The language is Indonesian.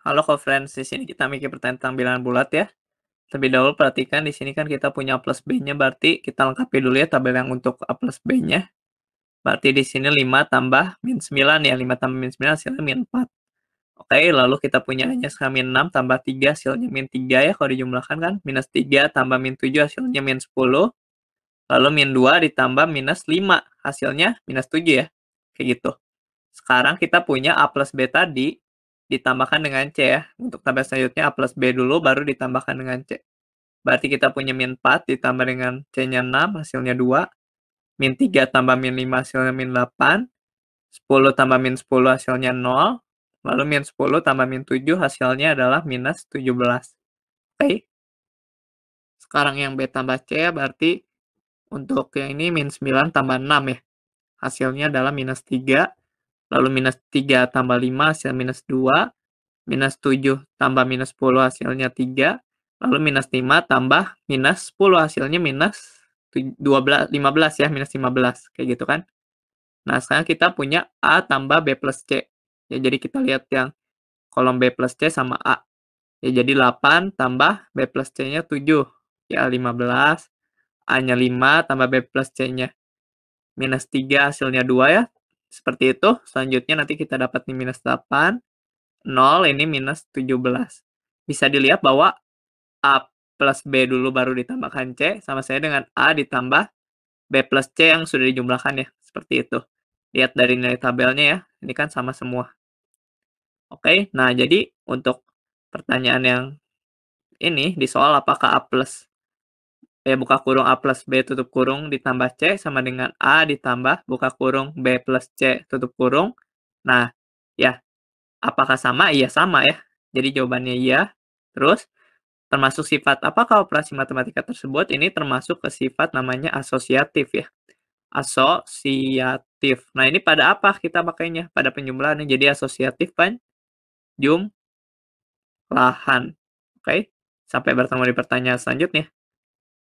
Halo co-friends, di sini kita mikir pertanyaan tentang bilangan bulat ya. Terlebih dahulu perhatikan di sini kan kita punya plus B-nya, berarti kita lengkapi dulu ya tabel yang untuk A plus B-nya. Berarti di sini 5 tambah min 9 ya, 5 tambah min 9 hasilnya min 4. Oke, lalu kita punya hanya sekarang min 6 tambah 3 hasilnya min 3 ya, kalau dijumlahkan kan. Minus 3 tambah min 7 hasilnya min 10. Lalu min 2 ditambah minus 5 hasilnya minus 7 ya, kayak gitu. Sekarang kita punya A plus B tadi, ditambahkan dengan C ya. Untuk tabel selanjutnya A plus B dulu, baru ditambahkan dengan C. Berarti kita punya min 4 ditambah dengan C-nya 6, hasilnya 2. Min 3 tambah min 5, hasilnya min 8. 10 tambah min 10, hasilnya 0. Lalu min 10 tambah min 7, hasilnya adalah minus 17. Oke. Sekarang yang B tambah C ya, berarti untuk yang ini min 9 tambah 6 ya. Hasilnya adalah minus 3 lalu minus 3 tambah 5 hasil minus 2, minus 7 tambah minus 10 hasilnya 3, lalu minus 5 tambah minus 10 hasilnya minus 12, 15 ya, minus 15, kayak gitu kan. Nah, sekarang kita punya A tambah B plus C. Ya, jadi kita lihat yang kolom B plus C sama A. Ya, jadi 8 tambah B plus C-nya 7. Ya, 15. A-nya 5 tambah B plus C-nya minus 3 hasilnya 2 ya. Seperti itu. Selanjutnya nanti kita dapat nih minus 8. 0 ini minus 17. Bisa dilihat bahwa A plus B dulu baru ditambahkan C. Sama saya dengan A ditambah B plus C yang sudah dijumlahkan ya. Seperti itu. Lihat dari nilai tabelnya ya. Ini kan sama semua. Oke, nah jadi untuk pertanyaan yang ini di soal apakah A plus ya buka kurung A plus B tutup kurung ditambah C sama dengan A ditambah buka kurung B plus C tutup kurung. Nah, ya, apakah sama? Iya sama ya. Jadi jawabannya iya. Terus, termasuk sifat apakah operasi matematika tersebut? Ini termasuk ke sifat namanya asosiatif ya. Asosiatif. Nah, ini pada apa kita pakainya? Pada penjumlahan. Jadi asosiatif kan jumlahan. Oke, sampai bertemu di pertanyaan selanjutnya.